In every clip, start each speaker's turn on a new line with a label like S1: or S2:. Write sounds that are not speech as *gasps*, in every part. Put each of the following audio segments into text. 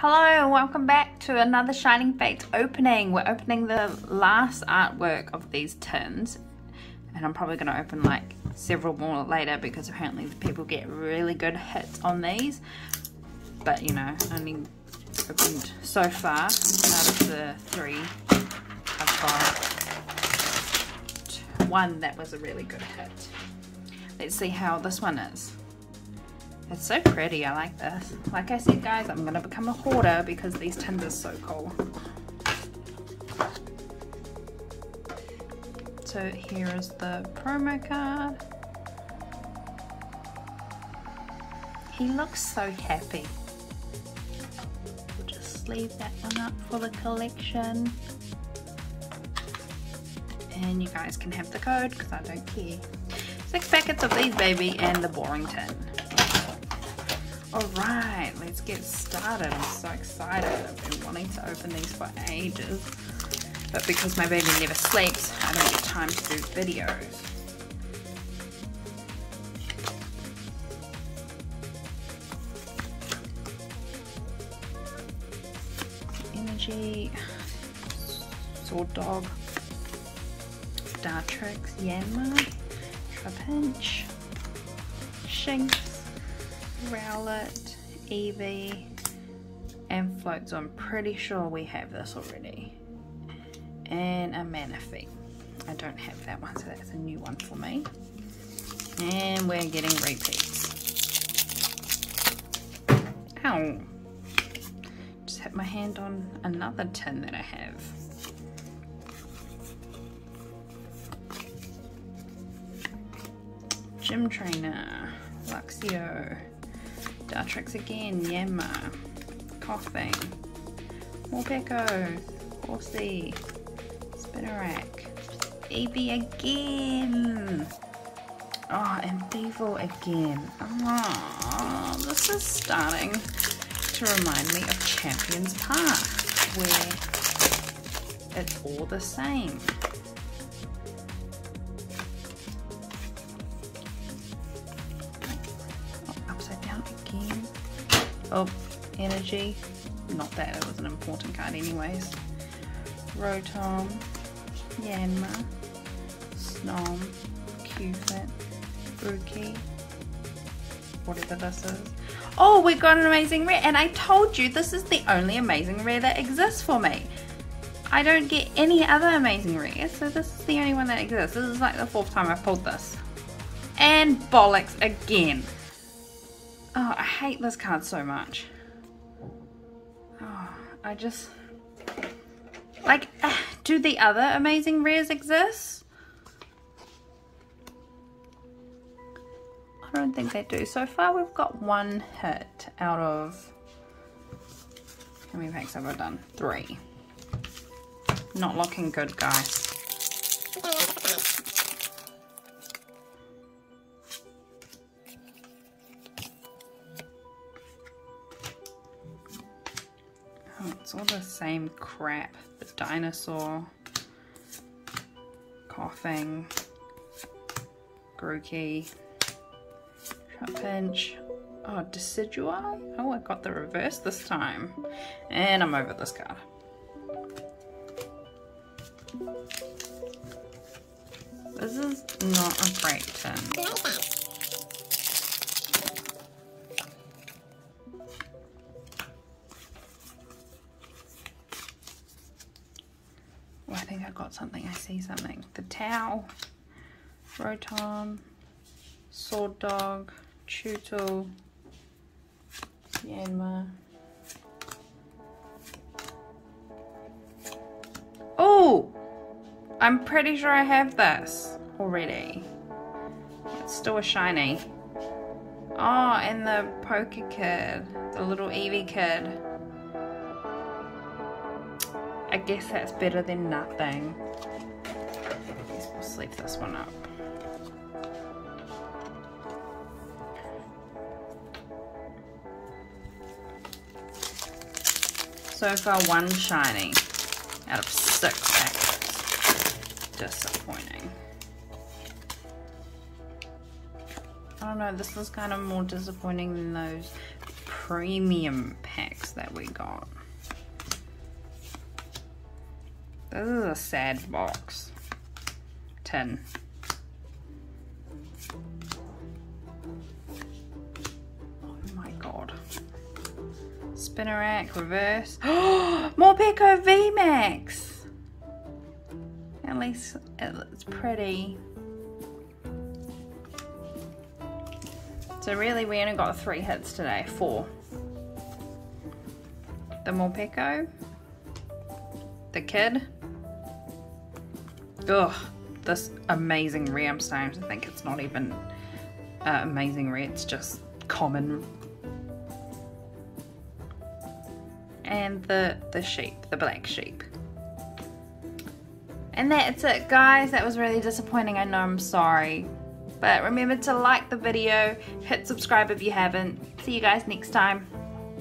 S1: Hello and welcome back to another Shining Fates opening. We're opening the last artwork of these tins and I'm probably going to open like several more later because apparently people get really good hits on these. But you know, only opened so far out of the three I've got one that was a really good hit. Let's see how this one is. It's so pretty, I like this. Like I said guys, I'm gonna become a hoarder because these tins are so cool. So here is the promo card. He looks so happy. We'll just leave that one up for the collection. And you guys can have the code because I don't care. Six packets of these baby and the boring tin. Alright, let's get started. I'm so excited. I've been wanting to open these for ages. But because my baby never sleeps, I don't get time to do videos. Energy, Sword Dog, Dartrix, Yanma, Trapinch, Shinx, Rowlet, Eevee, and Float. So I'm pretty sure we have this already. And a Manaphy. I don't have that one, so that's a new one for me. And we're getting repeats. Ow! Just hit my hand on another tin that I have. Gym Trainer, Luxio, Dartrix again, Yanma, Koffing, uh, Morpeko, Horsea, Spinarak. Eevee again. Oh, and Beevil again. Oh, this is starting to remind me of Champion's Path, where it's all the same. Oh, energy. Not that it was an important card anyways. Rotom, Yanma, Snom, Cufant, Grookey, whatever this is. Oh, we got an amazing rare, and I told you this is the only amazing rare that exists for me. I don't get any other amazing rares, so this is the only one that exists. This is like the fourth time I've pulled this. And bollocks again. Oh, I hate this card so much. Oh, I just... Like, uh, do the other amazing rares exist? I don't think they do. So far we've got one hit out of... How many packs have I done? Three. Not looking good, guys. All the same crap. The dinosaur, Koffing, Grookey, Trapinch, oh, Decidueye? Oh, I got the reverse this time. And I'm over this card. This is not a great tin. got something. I see something. The Towel, Rotom, Sword Dog, Chewtle, Yanma. Oh! I'm pretty sure I have this already. It's still a shiny. Oh, and the Poker Kid, the little Eevee kid. I guess that's better than nothing. I guess we'll sleeve this one up. So far one shiny out of six packets. Disappointing. I don't know, this was kind of more disappointing than those premium packs that we got. This is a sad box. Tin. Oh my god. Spinarak, reverse. *gasps* More Morpeko VMAX! At least it looks pretty. So really we only got three hits today, four. The Morpeko, the Kid, ugh, this amazing Ramstones, I think it's not even uh, amazing rare, it's just common. And the, the sheep, the black sheep. And that's it guys, that was really disappointing, I know I'm sorry. But remember to like the video, hit subscribe if you haven't. See you guys next time.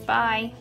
S1: Bye.